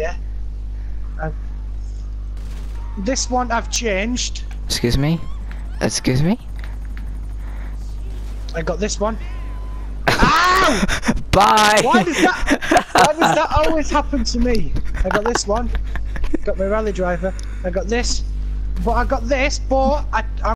yeah. Uh, this one I've changed. Excuse me? Excuse me? I got this one. Ow! Bye! Why does that? Why does that always happen to me? I got this one. Got my rally driver. I got this. But I got this. But I, I